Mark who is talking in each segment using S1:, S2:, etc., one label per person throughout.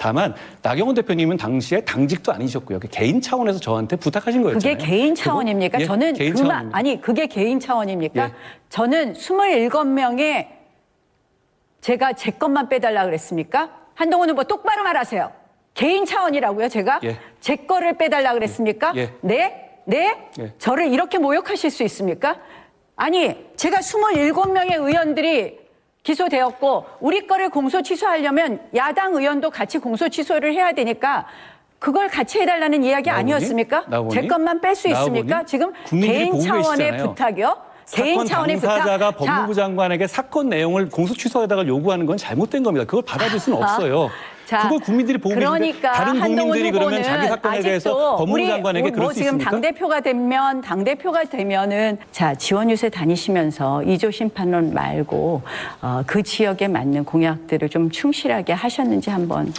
S1: 다만 나경원 대표님은 당시에 당직도 아니셨고요. 그 개인 차원에서 저한테 부탁하신 거였잖아요.
S2: 그게 개인
S1: 그거-
S2: 차원입니까?
S1: 예,
S2: 저는
S1: 개인
S2: 그만
S1: 차원입니다.
S2: 아니 그게 개인 차원입니까?
S1: 예.
S2: 저는 27명의 제가 제 것만 빼달라 그랬습니까? 한동훈 후보 똑바로 말하세요. 개인 차원이라고요, 제가?
S1: 예.
S2: 제 거를 빼달라 그랬습니까?
S1: 예.
S2: 네? 네?
S1: 예.
S2: 저를 이렇게 모욕하실 수 있습니까? 아니, 제가 27명의 의원들이 기소되었고, 우리 거를 공소 취소하려면 야당 의원도 같이 공소 취소를 해야 되니까, 그걸 같이 해달라는 이야기
S1: 나오니?
S2: 아니었습니까?
S1: 나오니?
S2: 제 것만 뺄 수 있습니까?
S1: 나오니?
S2: 지금 개인 차원의. 부탁이요? 개인
S1: 사건. 당사자가
S2: 자,
S1: 법무부 장관에게 사건 내용을 공소 취소에다가 요구하는 건 잘못된 겁니다. 그걸 받아줄 수는 없어요.
S2: 자,
S1: 그걸 국민들이 보고
S2: 그러니까
S1: 다른 국민들이 그러면 자기 사건에 대해서 법무부
S2: 우리
S1: 장관에게
S2: 뭐,
S1: 그럴
S2: 뭐
S1: 수
S2: 지금
S1: 있습니까?
S2: 당 대표가 되면 당 대표가 되면은 자 지원 유세 다니시면서 이조 심판론 말고 어, 그 지역에 맞는 공약들을 좀 충실하게 하셨는지 한번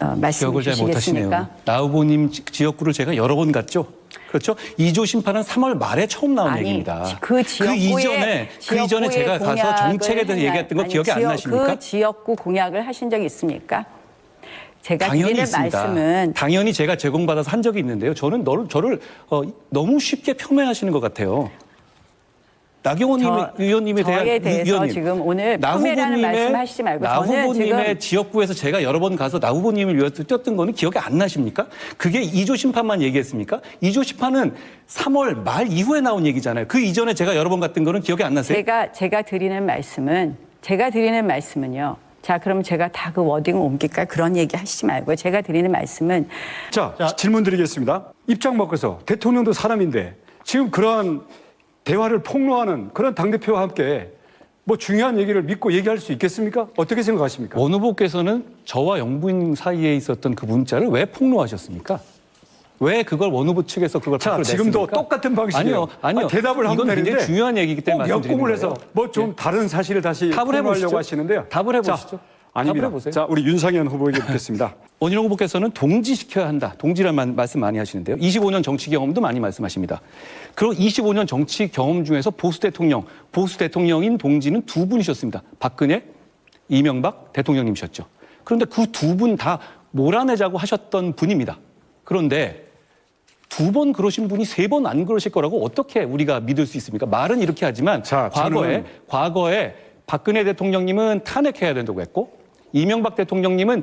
S2: 어, 말씀해
S1: 기억을 잘 못하시네요.
S2: 주시겠습니까?
S1: 나 후보님 지- 지역구를 제가 여러 번 갔죠. 그렇죠? 이조 심판은 3월 말에 처음 나온
S2: 아니,
S1: 얘기입니다.
S2: 그 지역구의
S1: 이전에 그 이전에 제가 가서 정책에 대해서? 얘기했던 거
S2: 아니,
S1: 기억이 안
S2: 지역-
S1: 나십니까?
S2: 그 지역구 공약을 하신 적이 있습니까? 제가
S1: 당연히 있습니다.
S2: 말씀은
S1: 당연히 제가 제공받아서 한 적이 있는데요. 저는 너를 저를 어, 너무 쉽게 폄훼하시는 것 같아요. 나경원 님
S2: 저-
S1: 의원님에 대한
S2: 저에 대해서
S1: 의원님,
S2: 지금 오늘
S1: 나 후보님의-
S2: 말씀하시지 말고
S1: 나 후보님의
S2: 지금
S1: 지역구에서 제가 여러 번 가서 나 후보님을 위해서 뛰었던 거는 기억이 안 나십니까? 그게 이조 심판만 얘기했습니까? 이조 심판은 3월 말 이후에 나온 얘기잖아요. 그 이전에 제가 여러 번 갔던 거는 기억이 안 나세요?
S2: 제가 제가 드리는 말씀은 제가 드리는 말씀은요. 자, 그럼 제가 다 그 워딩을 옮길까 그런 얘기 하시지 말고 제가 드리는 말씀은
S3: 자, 질문 드리겠습니다. 입장 바꿔서 대통령도 사람인데 지금 그러한 대화를 폭로하는 그런 당대표와 함께 뭐 중요한 얘기를 믿고 얘기할 수 있겠습니까? 어떻게 생각하십니까?
S1: 원 후보께서는 저와 영부인 사이에 있었던 그 문자를 왜 폭로하셨습니까? 왜 그걸 원 후보 측에서 그걸
S3: 자, 지금도
S1: 냈습니까?
S3: 똑같은 방식이에요.
S1: 아니요, 아니요.
S3: 아, 대답을 하면 되는데
S1: 굉장히 중요한 얘기이기 때문에
S3: 꼭
S1: 말씀드리는
S3: 역공을 해서
S1: 거예요. 예.
S3: 뭐좀 다른 사실을 다시
S1: 답을.
S3: 폭로하려고 하시는데요.
S1: 답을 해보시죠.
S3: 자, 아닙니다.
S1: 답을 해보세요.
S3: 자, 우리 윤상현 후보에게 묻겠습니다.
S1: 원희룡 후보께서는 동지시켜야 한다. 동지란 말- 말씀 많이 하시는데요. 25년 정치 경험도 많이 말씀하십니다. 그리고 25년 정치 경험 중에서 보수 대통령, 보수 대통령인 동지는 두 분이셨습니다. 박근혜, 이명박 대통령님이셨죠. 그런데 그 두 분 다 몰아내자고 하셨던 분입니다. 그런데 두 번 그러신 분이 세 번 안 그러실 거라고 어떻게 우리가 믿을 수 있습니까? 말은 이렇게 하지만
S3: 자,
S1: 과거에
S3: 저는-
S1: 과거에 박근혜 대통령님은 탄핵해야 된다고 했고 이명박 대통령님은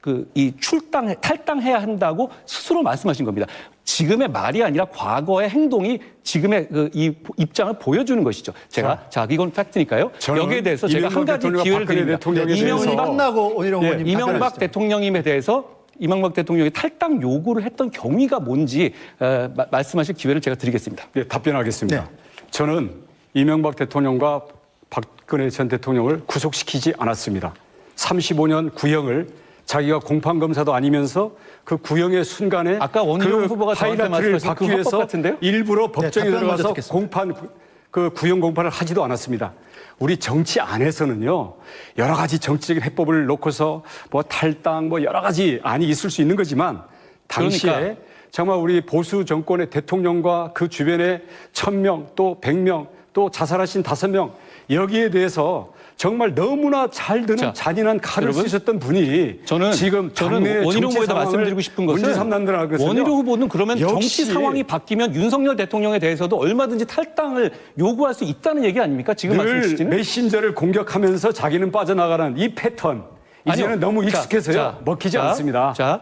S1: 그 이 출당 탈당해야 한다고 스스로 말씀하신 겁니다. 지금의 말이 아니라 과거의 행동이 지금의 그 이 입장을 보여주는 것이죠. 제가 자, 이건 팩트니까요. 여기에 대해서 제가 한 가지 기회를 드립니다.
S3: 대통령에
S1: 이명박
S4: 원희룡
S3: 예,
S4: 의원님
S1: 이명박. 대통령님에 대해서 이명박 대통령이 탈당 요구를 했던 경위가 뭔지 어, 마- 말씀하실 기회를 제가 드리겠습니다.
S3: 네, 답변하겠습니다.
S4: 네.
S3: 저는 이명박 대통령과 박근혜 전 대통령을 구속시키지 않았습니다. 35년 구형을 자기가 공판 검사도 아니면서 그 구형의 순간에
S1: 아까 원희룡 후보가 저한테 말씀하신
S3: 받기
S1: 그
S3: 위해서
S1: 같은데요?
S3: 일부러 법정에
S4: 답변 먼저
S3: 들어가서. 공판 구- 그 구형 공판을 하지도 않았습니다. 우리 정치 안에서는요 여러 가지 정치적인 해법을 놓고서 뭐 탈당 뭐 여러 가지 안이 있을 수 있는 거지만 당시에
S1: 그러니까.
S3: 정말 우리 보수 정권의 대통령과 그 주변에 천 명 또 백명 또 자살하신 다섯 명 여기에 대해서 정말 너무나 잘 드는
S1: 자,
S3: 잔인한 칼을
S1: 여러분,
S3: 쓰셨던 분이
S1: 저는
S3: 지금
S1: 저는 원희룡 후보에다 말씀드리고 싶은 것은. 원희룡 후보는 그러면 정치 상황이 바뀌면 윤석열 대통령에 대해서도 얼마든지 탈당을 요구할 수 있다는 얘기 아닙니까? 지금 말씀
S3: 늘
S1: 주시는
S3: 메신저를 공격하면서 자기는 빠져나가는 이 패턴 이제는
S1: 아니요.
S3: 너무
S1: 자,
S3: 익숙해서요
S1: 자,
S3: 먹히지
S1: 자,
S3: 않습니다.
S1: 자,